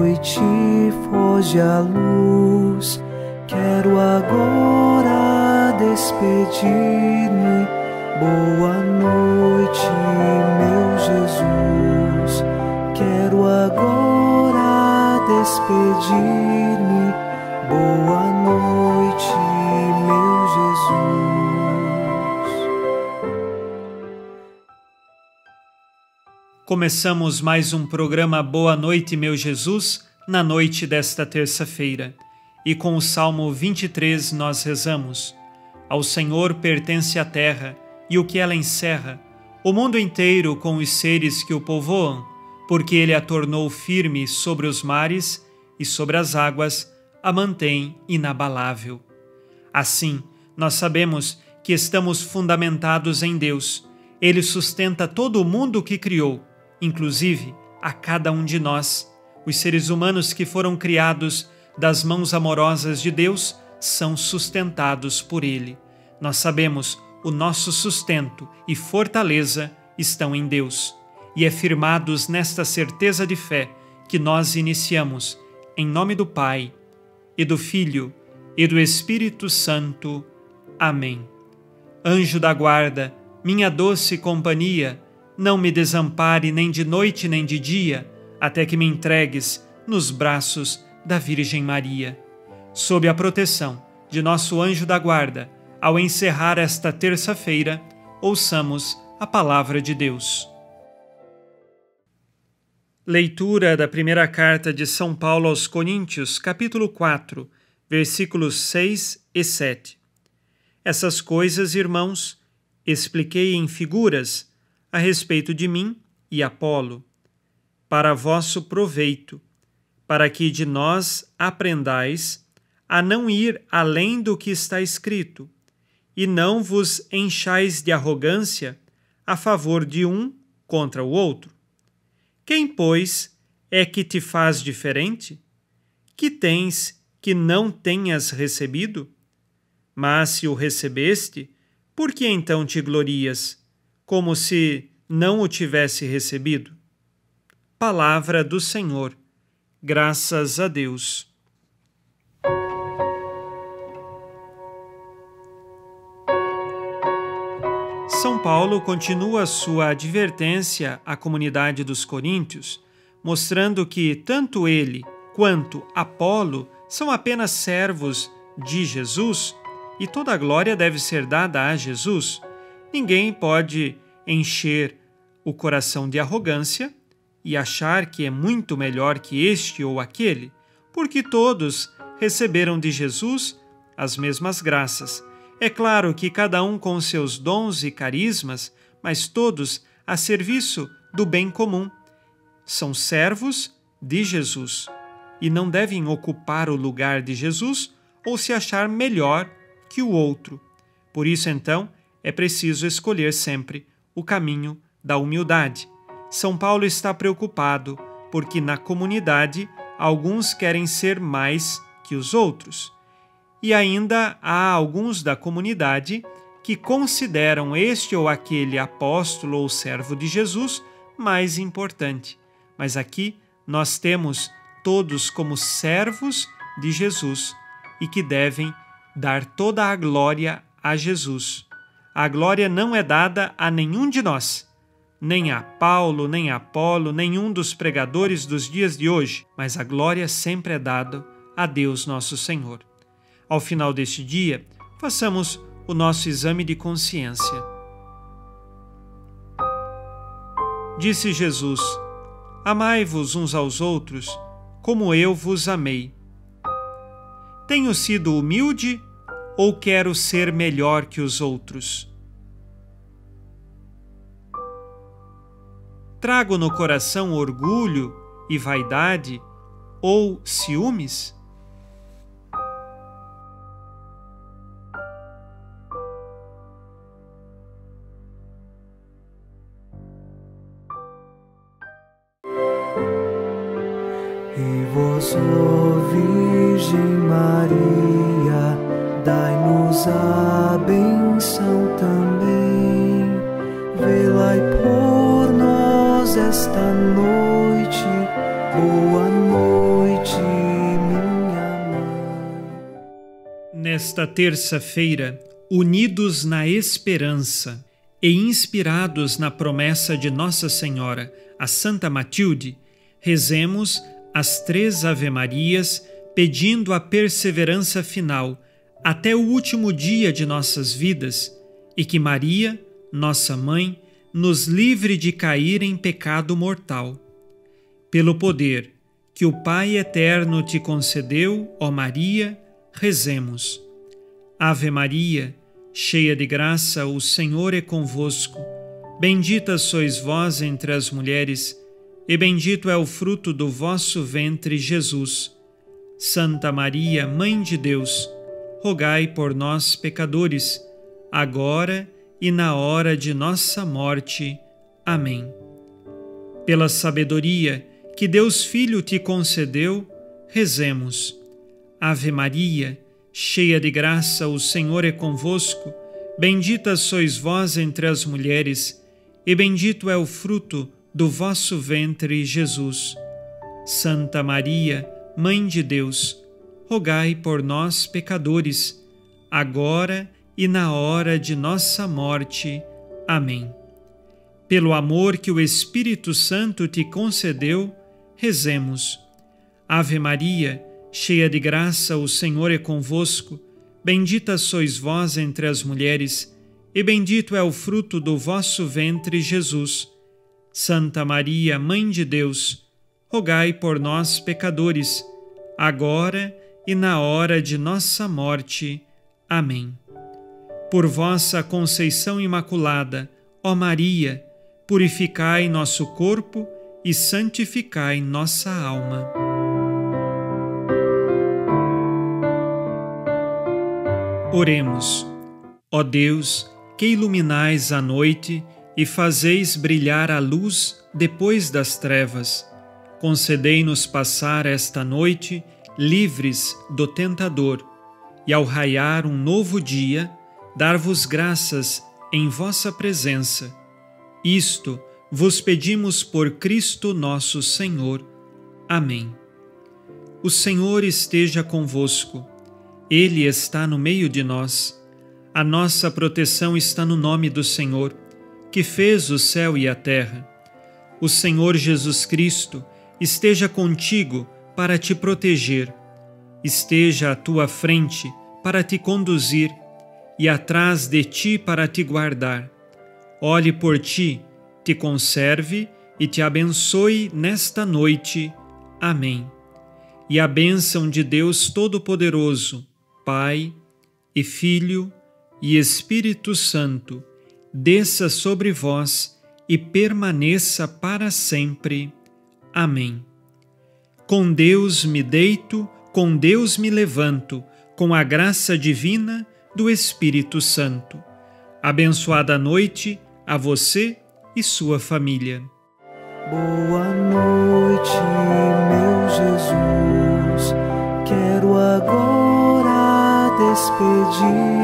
Noite, foge a luz. Quero agora despedir-me. Boa noite, meu Jesus. Quero agora despedir-me. Boa Começamos mais um programa Boa Noite, meu Jesus, na noite desta terça-feira. E com o Salmo 23 nós rezamos: Ao Senhor pertence a terra e o que ela encerra, o mundo inteiro com os seres que o povoam, porque ele a tornou firme sobre os mares e sobre as águas a mantém inabalável. Assim, nós sabemos que estamos fundamentados em Deus. Ele sustenta todo o mundo que criou, inclusive a cada um de nós. Os seres humanos que foram criados das mãos amorosas de Deus são sustentados por Ele. Nós sabemos o nosso sustento e fortaleza estão em Deus. E é firmados nesta certeza de fé que nós iniciamos, em nome do Pai, e do Filho, e do Espírito Santo. Amém. Anjo da guarda, minha doce companhia, não me desampare nem de noite nem de dia, até que me entregues nos braços da Virgem Maria. Sob a proteção de nosso anjo da guarda, ao encerrar esta terça-feira, ouçamos a palavra de Deus. Leitura da primeira carta de São Paulo aos Coríntios, capítulo 4, versículos 6 e 7. Essas coisas, irmãos, expliquei em figuras a respeito de mim e Apolo, para vosso proveito para que de nós aprendais a não ir além do que está escrito, e não vos enchais de arrogância a favor de um contra o outro. Quem, pois, é que te faz diferente? Que tens que não tenhas recebido? Mas se o recebeste, por que então te glorias, como se não o tivesse recebido? Palavra do Senhor Graças a Deus. São Paulo continua sua advertência à comunidade dos coríntios, mostrando que tanto ele quanto Apolo são apenas servos de Jesus e toda a glória deve ser dada a Jesus. Ninguém pode encher o coração de arrogância e achar que é muito melhor que este ou aquele, porque todos receberam de Jesus as mesmas graças. É claro que cada um com seus dons e carismas, mas todos a serviço do bem comum. São servos de Jesus e não devem ocupar o lugar de Jesus ou se achar melhor que o outro. Por isso, então, é preciso escolher sempre o caminho da humildade são Paulo está preocupado porque na comunidade alguns querem ser mais que os outros. E ainda há alguns da comunidade que consideram este ou aquele apóstolo ou servo de Jesus mais importante. Mas aqui nós temos todos como servos de Jesus e que devem dar toda a glória a Jesus. A glória não é dada a nenhum de nós nem a Paulo, nem a Apolo, nenhum dos pregadores dos dias de hoje, mas a glória sempre é dada a Deus nosso Senhor. Ao final deste dia, façamos o nosso exame de consciência. Disse Jesus: Amai-vos uns aos outros, como eu vos amei. Tenho sido humilde ou quero ser melhor que os outros? Trago no coração orgulho e vaidade ou ciúmes? Dai-nos a benção também. Vê-la por esta noite Boa noite, minha mãe. Nesta terça-feira, unidos na esperança e inspirados na promessa de Nossa Senhora, a Santa Matilde, rezemos as três Ave-Marias pedindo a perseverança final até o último dia de nossas vidas e que Maria, nossa mãe, nos livre de cair em pecado mortal. Pelo poder que o Pai eterno te concedeu, ó Maria, rezemos. Ave Maria, cheia de graça, o Senhor é convosco. Bendita sois vós entre as mulheres, e bendito é o fruto do vosso ventre, Jesus. Santa Maria, Mãe de Deus, rogai por nós, pecadores, agora e na hora de nossa morte. Amém. Pela sabedoria que Deus Filho te concedeu, rezemos. Ave Maria, cheia de graça, o Senhor é convosco. Bendita sois vós entre as mulheres, e bendito é o fruto do vosso ventre, Jesus. Santa Maria, Mãe de Deus, rogai por nós, pecadores, agora e na hora de nossa morte. Amém. Pelo amor que o Espírito Santo te concedeu, rezemos. Ave Maria, cheia de graça, o Senhor é convosco. Bendita sois vós entre as mulheres, e bendito é o fruto do vosso ventre, Jesus. Santa Maria, Mãe de Deus, rogai por nós, pecadores, agora e na hora de nossa morte. Amém. Por vossa conceição imaculada, ó Maria, purificai nosso corpo e santificai nossa alma. Oremos. Ó Deus, que iluminais a noite e fazeis brilhar a luz depois das trevas, concedei-nos passar esta noite livres do tentador, e ao raiar um novo dia, dar-vos graças em vossa presença. Isto vos pedimos por Cristo nosso Senhor. Amém. O Senhor esteja convosco, Ele está no meio de nós. A nossa proteção está no nome do Senhor, que fez o céu e a terra. O Senhor Jesus Cristo esteja contigo para te proteger, esteja à tua frente para te conduzir e atrás de ti para te guardar. Olhe por ti, te conserve e te abençoe nesta noite. Amém. E a bênção de Deus Todo-Poderoso, Pai e Filho e Espírito Santo, desça sobre vós e permaneça para sempre. Amém. Com Deus me deito, com Deus me levanto, com a graça divina do Espírito Santo. Abençoada noite a você e sua família. Boa noite, meu Jesus. Quero agora despedir